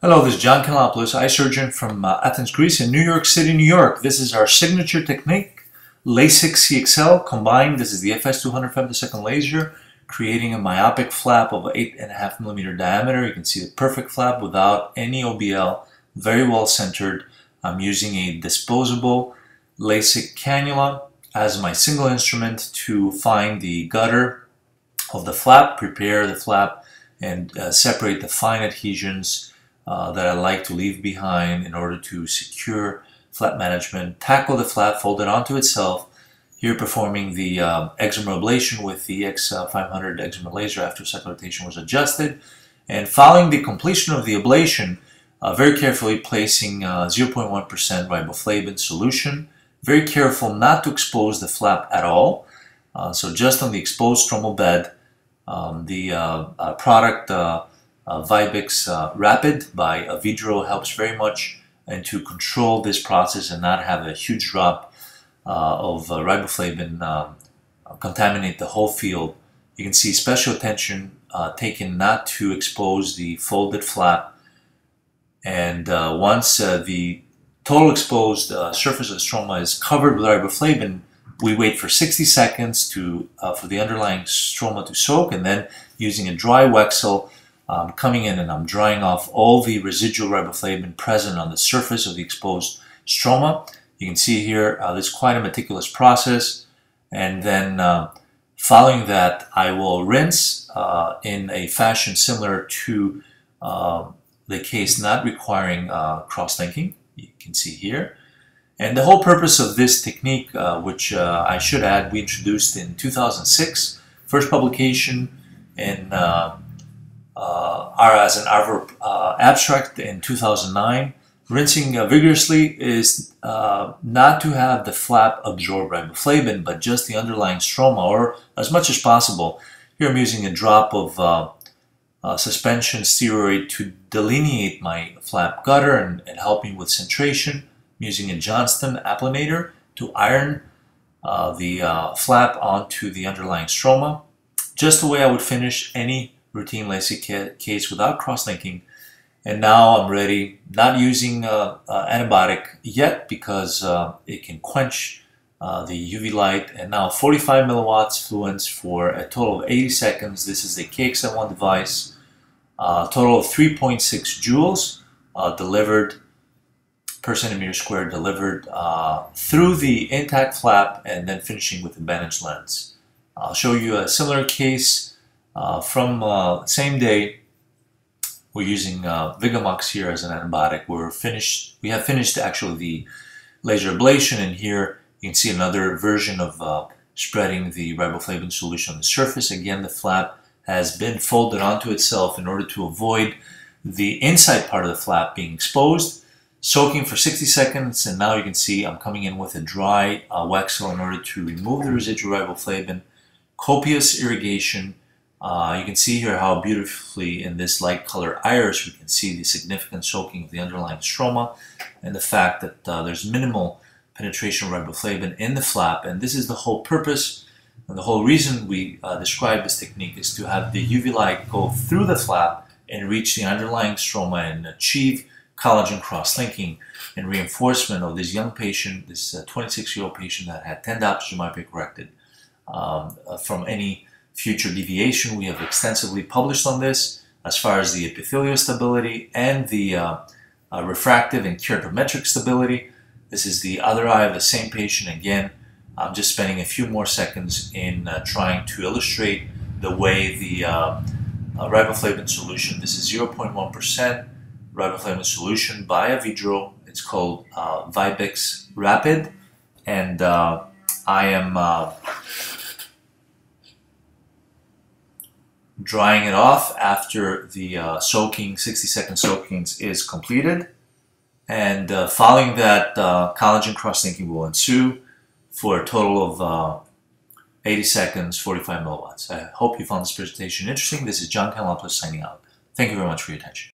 Hello, this is John Kanellopoulos, eye surgeon from uh, Athens, Greece, in New York City, New York. This is our signature technique, LASIK CXL combined. This is the FS200 femtosecond laser, creating a myopic flap of 8.5 millimeter diameter. You can see the perfect flap without any OBL, very well centered. I'm using a disposable LASIK cannula as my single instrument to find the gutter of the flap, prepare the flap, and uh, separate the fine adhesions uh, that I like to leave behind in order to secure flap management, tackle the flap, fold it onto itself. Here performing the uh, excimer ablation with the EX500 excimer laser after cycle was adjusted. And following the completion of the ablation, uh, very carefully placing 0.1% uh, riboflavin solution. Very careful not to expose the flap at all. Uh, so just on the exposed stromal bed, um, the uh, product uh, VibeX uh, Rapid by Avedro helps very much and to control this process and not have a huge drop uh, of uh, riboflavin um, contaminate the whole field. You can see special attention uh, taken not to expose the folded flap and uh, once the total exposed surface of the stroma is covered with riboflavin, we wait for 60 seconds to for the underlying stroma to soak and then using a dry Weck-Cel um, coming in and I'm drying off all the residual riboflavin present on the surface of the exposed stroma. You can see here, uh, this is quite a meticulous process. And then uh, following that, I will rinse uh, in a fashion similar to uh, the case not requiring uh, cross-linking. You can see here. And the whole purpose of this technique, uh, which I should add, we introduced in 2006, first publication in uh, as an uh, abstract in 2009. Rinsing uh, vigorously is not to have the flap absorb riboflavin, but just the underlying stroma, or as much as possible. Here I'm using a drop of uh, suspension steroid to delineate my flap gutter and, and, help me with centration. I'm using a Johnston applanator to iron uh, the uh, flap onto the underlying stroma, just the way I would finish any routine LASIK case without cross-linking. And now I'm ready, not using uh, uh, antibiotic yet because uh, it can quench uh, the UV light. And now 45 milliwatts fluence for a total of 80 seconds. This is the KXM1 device. Uh, total of 3.6 joules uh, delivered per centimeter square delivered through the intact flap and then finishing with the bandage lens. I'll show you a similar case uh, from uh, same day, we're using uh, Vigamox here as an antibiotic. We're finished. We have finished actually the laser ablation, and here you can see another version of uh, spreading the riboflavin solution on the surface. Again, the flap has been folded onto itself in order to avoid the inside part of the flap being exposed. Soaking for 60 seconds, and now you can see I'm coming in with a dry uh, Weck-Cel in order to remove the residual riboflavin. Copious irrigation uh, you can see here how beautifully in this light color iris we can see the significant soaking of the underlying stroma and the fact that uh, there's minimal penetration of riboflavin in the flap. And this is the whole purpose and the whole reason we uh, describe this technique is to have the UV light go through the flap and reach the underlying stroma and achieve collagen cross-linking and reinforcement of this young patient, this 26-year-old uh, patient that had 10 diopters myopia corrected um, uh, from any future deviation. We have extensively published on this as far as the epithelial stability and the uh, uh, refractive and keratometric stability. This is the other eye of the same patient. Again, I'm just spending a few more seconds in uh, trying to illustrate the way the uh, uh, riboflavin solution, this is 0.1% riboflavin solution by Avedro. It's called uh, VibeX Rapid. And I am drying it off after the uh, soaking, 60 second soakings is completed. And uh, following that, uh, collagen cross-linking will ensue for a total of uh, 80 seconds, 45 milliwatts. I hope you found this presentation interesting. This is John Kanellopoulos signing out. Thank you very much for your attention.